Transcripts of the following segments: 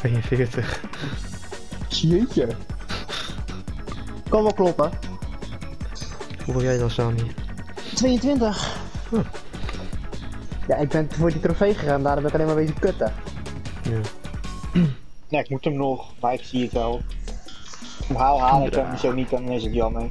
42. Jeetje. Kan wel kloppen. Hoeveel jij dan, Sami? 22. Huh. Ja, ik ben voor die trofee gegaan, daarom ben ik alleen maar bezig kutten. Ja. Nee, ik moet hem nog, maar ik zie het wel. Om haal haal ik hem zo niet, dan is het jammer.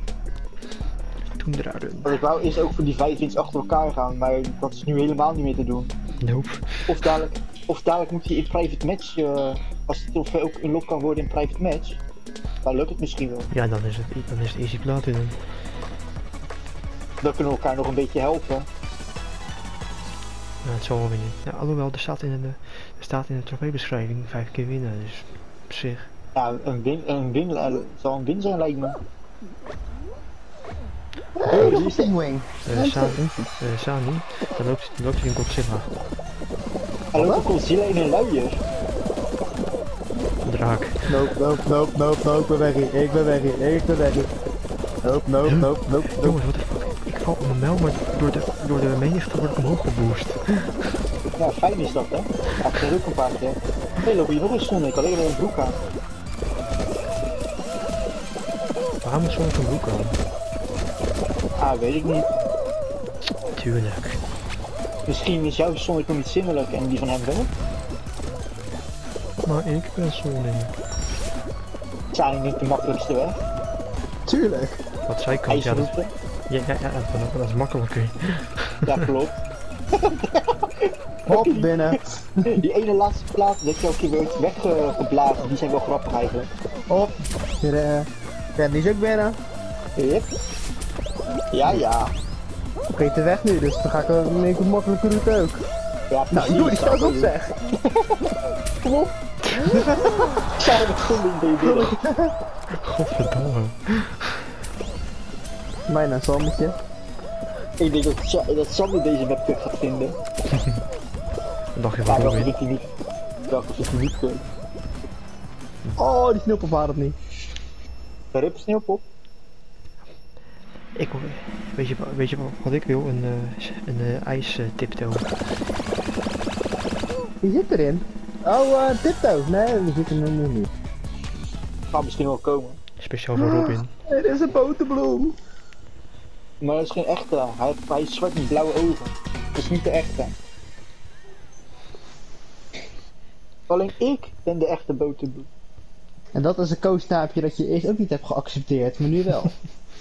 Toen eruit. Wat ik wou is ook voor die vijf wins achter elkaar gaan, maar dat is nu helemaal niet meer te doen. Nope. Of dadelijk, of dadelijk moet hij in private match, eh, als de trofee ook unlocked kan worden in private match, dan lukt het misschien wel. Ja, dan is het, dan is het easy platinum. Dan kunnen we elkaar nog een beetje helpen. Ja, het zal wel. Ja, alhoewel, er staat in de, er staat in de trofeebeschrijving vijf keer winnen, dus op zich. Ja, een win, een win zal een win zijn lijkt me. Oh, nog een pinguïn. Eh eh, Sami, dan loopt, dan loopt hij in Godzilla. Hij loopt Godzilla in een luier. Draak. Nope, nope, nope, nope, nope, ik ben weg hier, ik ben weg hier, ik ben weg hier. Nope, nope, nope, nope, nope. Jongens, wat de fuck? Ik val op mijn mel, maar door de, door de menigte word ik omhoog geboost. Ja, fijn is dat hè. Er ook een paar keer. Hé, hey, loop hier nog eens Sonic, alleen maar een broek aan. Waarom is zo'n broek aan? Ah, weet ik niet. Tuurlijk. Misschien is jouw nog niet zinnelijk en die van hem wel. Maar ik ben Sonic. Zijn niet de makkelijkste weg. Tuurlijk. Wat zij kan, ja, dat, ja, ja, ja, dat, dat is makkelijker. Ja, klopt. Hop, binnen. Die ene laatste plaats dat je keer wordt weggeblazen, die zijn wel grappig eigenlijk. Hop. Ja, die is ook binnen. Yep. Ja, ja. Ik weet de weg nu, dus dan ga ik een makkelijke route ook. Ja, Nou, precies. Joeri, stel op zeg. Kom Ja, dat stond in de binnen. Godverdomme. Bijna Sammetje. Ik denk dat, Sa- dat Sander deze map terug gaat vinden. Wat dacht je dat Robin? doet hij niet. Dat is hij niet kunnen. Oh, die sneeuwpop waren het niet. Rup sneeuwpop. Ik, wil- weet je, weet je wa- wat ik wil? Een, eh, een uh, ijs uh, tiptoe. Wie zit erin? Oh, uh, Tiptoe. Nee, die zit er nu niet. Gaat misschien wel komen. Speciaal voor Robin. Er is een boterbloem. Maar dat is geen echte. Hij heeft, hij heeft zwart met blauwe ogen. Dat is niet de echte. Alleen ik ben de echte boterbloem. En dat is een koosnaapje dat je eerst ook niet hebt geaccepteerd, maar nu wel.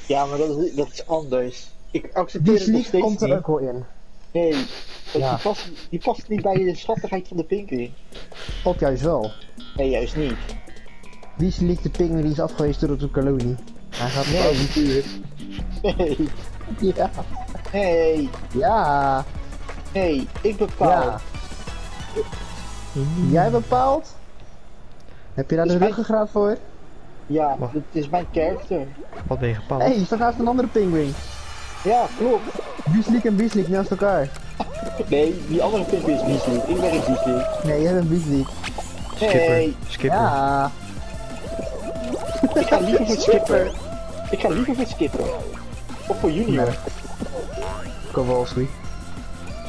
Ja, maar dat is, dat is anders. Ik accepteer Die het nog sliek steeds komt er niet. ook wel in. Nee, Ja. die, past, die past niet bij de schattigheid van de pinguïn. Of juist wel. Nee, juist niet. Wie sliek de pinguïn die is afgewezen door de kolonie? Hij gaat op Nee. avontuur. Nee, Ja. nee, Ja. nee, ik bepaal. Ja. Jij bepaalt? Heb je daar Is de mijn- ruggengraat voor? Ja, dit is mijn karakter. Wat ben je gepaald? Hé, hey, staat naast een andere pinguïn. Ja, klopt. Biesliek en Biesliek naast elkaar. Nee, die andere pinguïn is Beasley. Ik ben geen Beasley. Nee, jij bent Biesliek. Skipper. Nee, Skipper. Ja. ik ga liever voor Skipper. Ik ga liever voor Skipper. Of voor Junior. Nee. Kowalski.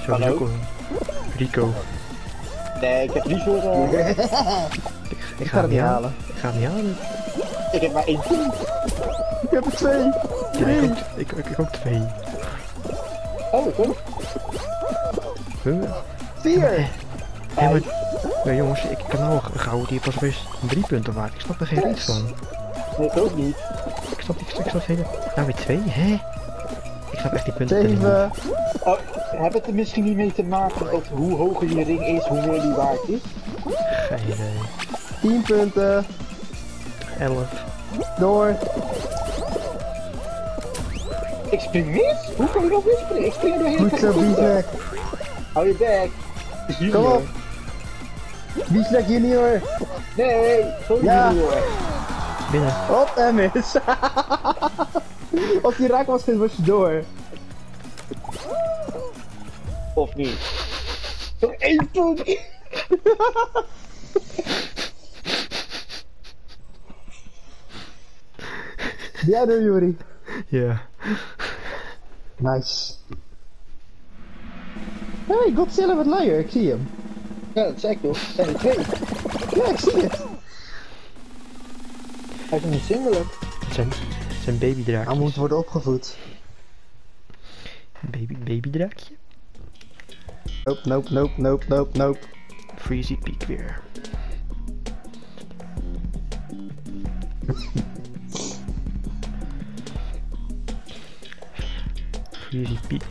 Zo, Hallo? Rico. Rico. Nee, ik heb liever... eh, Ik, Ik ga het niet halen. Ik ga het niet halen. ik heb maar één punt. Ik heb er twee. Ja, Drie. ik, ook, ik, ik, ik ook twee. Oh, ik ook. Huh? Vier. Hé, maar... Ja, jongens, ik kan nou een gouden die pas best drie punten waard. Ik snap er geen reeks van. Nee, ik ook niet. Ik snap, ik, ik snap hele... Nou, weer twee? Hè? Ik snap echt die punten. Zeven. Oh, heb het er misschien niet mee te maken dat hoe hoger je ring is, hoe meer die waard is? Geen idee. Tien punten. Elf. Door. Ik spring mis? Hoe kan je nog misspringen? Ik spring er doorheen. Goed zo, Biesliek. Hou je bek. Kom op. Biesliek junior. Nee, sorry Ja. Junior. Binnen. Op en mis. Als die raak was, was je door. Of niet? Nog één punt. Ja, door Juri. Ja. Nice. Hey, Godzilla met luier, ik zie hem. Ja, dat zei ik toch. Zijn er twee. Ja, ik zie het. Hij is niet zindelijk. Het zijn, zijn Hij babydraakjes. moet worden opgevoed. Baby, babydraakje. Nope, nope, nope, nope, nope, nope. Freezy Peak weer. Freezy Peak.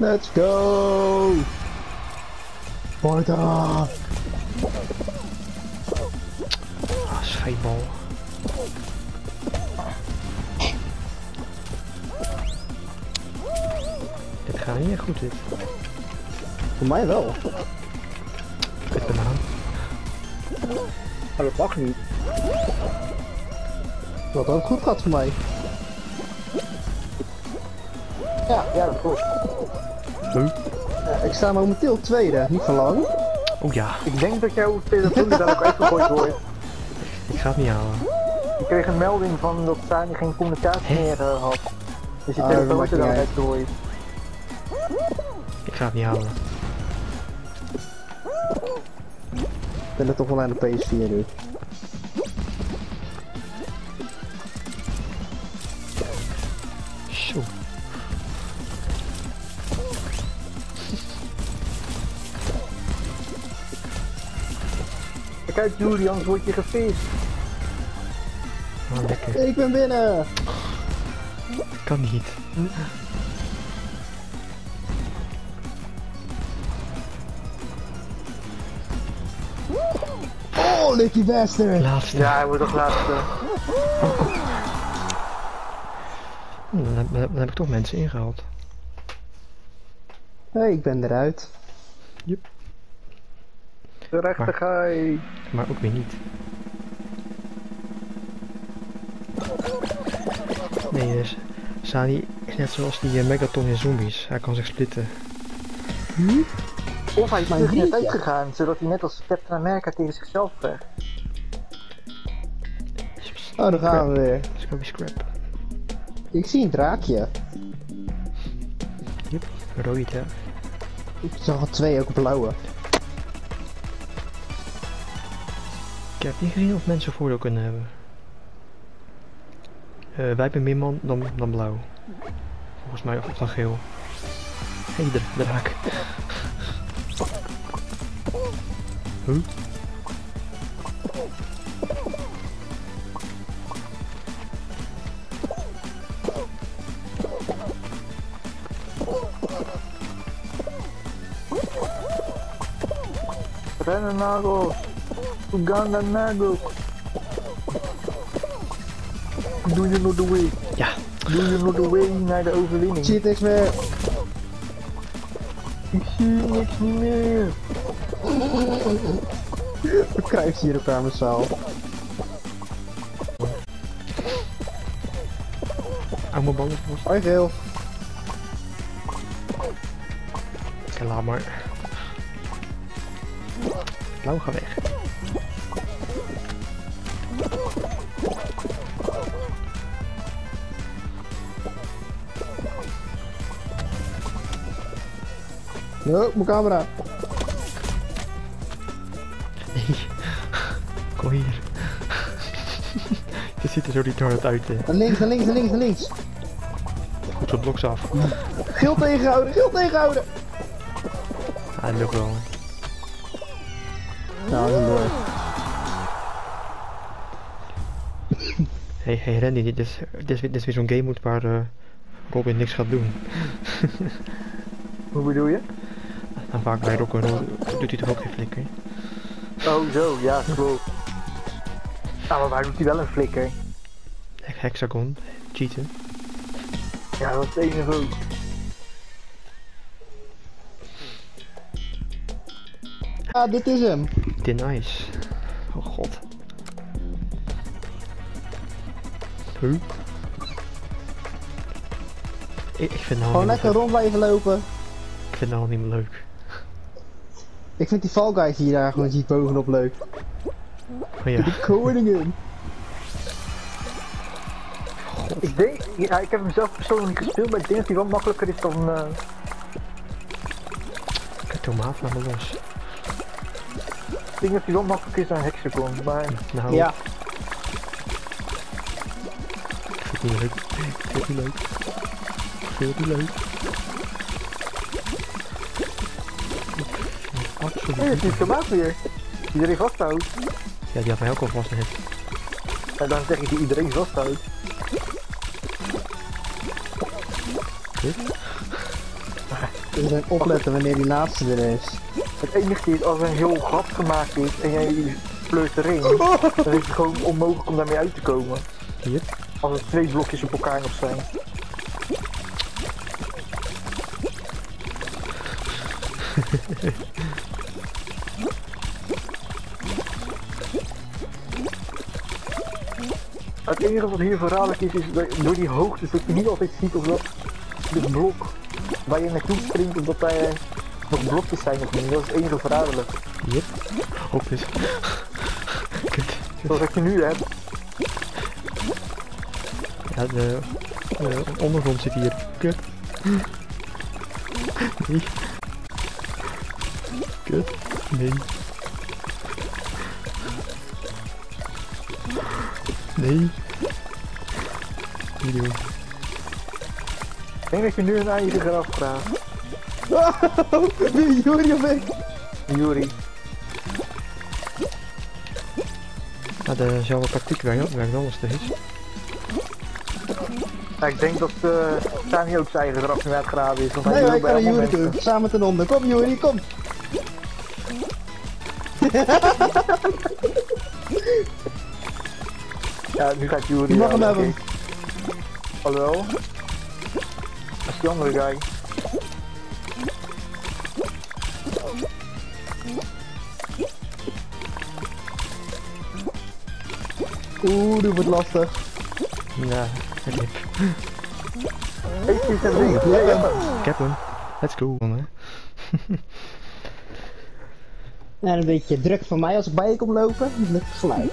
Let's go! Sparta! Ah, scheidbal. Dit gaat niet echt goed dit. Voor mij wel. Kut banaan. Maar dat mag niet. Wat ook goed gaat voor mij. Ja, ja, dat klopt. Huh? Ja, ik sta momenteel tweede, niet van lang. Oh ja, Ik denk dat jouw telefoon dan ook uitgegooid wordt. ik ga het niet halen. Ik kreeg een melding van dat Sani geen communicatie meer eh, had. Dus je Ah, telefoon er dan uit. uitgegooid. Ik ga het niet halen. Ik ben er toch wel aan de PS4 nu. Zo. Kijk uit Jury, anders word je gevist. Ah, lekker. Ik ben binnen! Kan niet. Bastard! Laatste. Ja, hij wordt toch laatste. Hm, Dan, heb, dan heb ik toch mensen ingehaald. Hey, ik ben eruit. De rechtergaai. Maar ook weer niet. Nee, dus Sani is net zoals die eh, Megaton in zombies. Hij kan zich splitten. Of hij is Mijn terug net uitgegaan, zodat hij net als Captain America tegen zichzelf vecht. Oh, daar gaan we weer. Let's go be scrap. Ik zie een draakje. Yep, rood ja. Ik zag er twee, ook blauwe. Ik heb niet gezien of mensen voordeel kunnen hebben. Eh, wij hebben meer man dan, dan blauw. Volgens mij of dan geel. Hé, hey, de draak. Huh? Rennen nagels. Uganda nagels. Doe je nog de way? Ja, Doe je nog de way naar de Ik overwinning? zie het niks meer. Ik zie niks niet meer. We kruisen hier elkaar massaal. hou mijn ballen vast. Hoi veel. Oké, laat maar. Blauw, ga weg. Oh, mijn camera. Hier. Dit ziet er zo retarded uit, hè. Naar links, naar links, naar links, naar links. Goed zo bloks af. Geel tegenhouden, geel tegenhouden. Ah, dat lukt wel. Nou, door. Hey, hey Randy, dit is, dit is, weer- dit is weer zo'n game mode waar eh, Robin niks gaat doen. Hoe bedoel je? En vaak bij Rock'n'Roll doet hij toch ook geen flikker. Oh zo, ja klopt. Ah, maar waar doet hij wel een flikker? He- Hexagon, cheaten. Ja, dat is het enige ook. Ah, dit is hem. Oh god. Huh? Ik, ik vind het nou Gewoon lekker rond blijven lopen. ik vind het nou niet meer leuk. Ik vind die Fall Guys hier daar gewoon ziet bovenop leuk. Oh ja. De koningin. Ik denk, ja, ik heb hem zelf persoonlijk niet gespeeld, maar ik denk dat hij wel makkelijker is dan... eh, Kijk, tomaat, laat me los. ik denk dat hij wel makkelijker is dan Hexagon, maar... Nou, Ja. ik vind het niet leuk. Ik vind het niet leuk. Ik vind het niet leuk. Absoluut Nee, het niet. is die tomaat weer. Iedereen vasthoudt. Ja, die had mij ook al vast. En dan zeg ik die iedereen vasthoudt. Dit? We zijn opletten wanneer die laatste er is. Het enige is, als er een heel gat gemaakt is en jij pleurt erin, dan is het gewoon onmogelijk om daarmee uit te komen. Hier. Als er twee blokjes op elkaar nog zijn. Het enige wat hier verraderlijk is, is dat door die hoogte dat je niet altijd ziet of dat de blok waar je naartoe springt, of dat daar nog blokjes zijn of niet. Dat is het enige verraderlijk. Hier. Oh, kut. Kut. Zoals dat je nu hebt. Ja, de, de ondergrond zit hier. Kut. Nee. Kut. Nee. Nee. Niet doen. Ik denk dat je nu een eigen graf graaft. Wie, Juri of ik? Juri. Ja, dezelfde tactiek werkt, werkt wel nog steeds. Ja, ik denk dat uh, Sani ook zijn eigen graf nu aan het graven is. Want hij Nee, wij bij Juri doen. Samen ten onder. Kom Juri, kom. Ja, nu gaat Juri. Je mag hem hebben. ik. Hallo? Dat is die andere guy. Oeh, dit wordt lastig. Ja, ik hij zijn ding? Ja. ik heb hem. Let's go. Hè. En een beetje druk van mij als ik bij je kom lopen. Dat lukt gelijk.